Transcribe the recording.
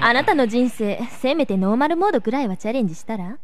あなたの人生せめてノーマルモードくらいはチャレンジしたら